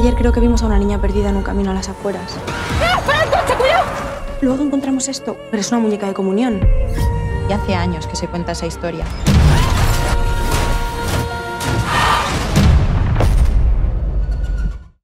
ayer creo que vimos a una niña perdida en un camino a las afueras. ¡Eh, ¡Espera el coche, cuidado! Luego encontramos esto, pero es una muñeca de comunión. Y hace años que se cuenta esa historia.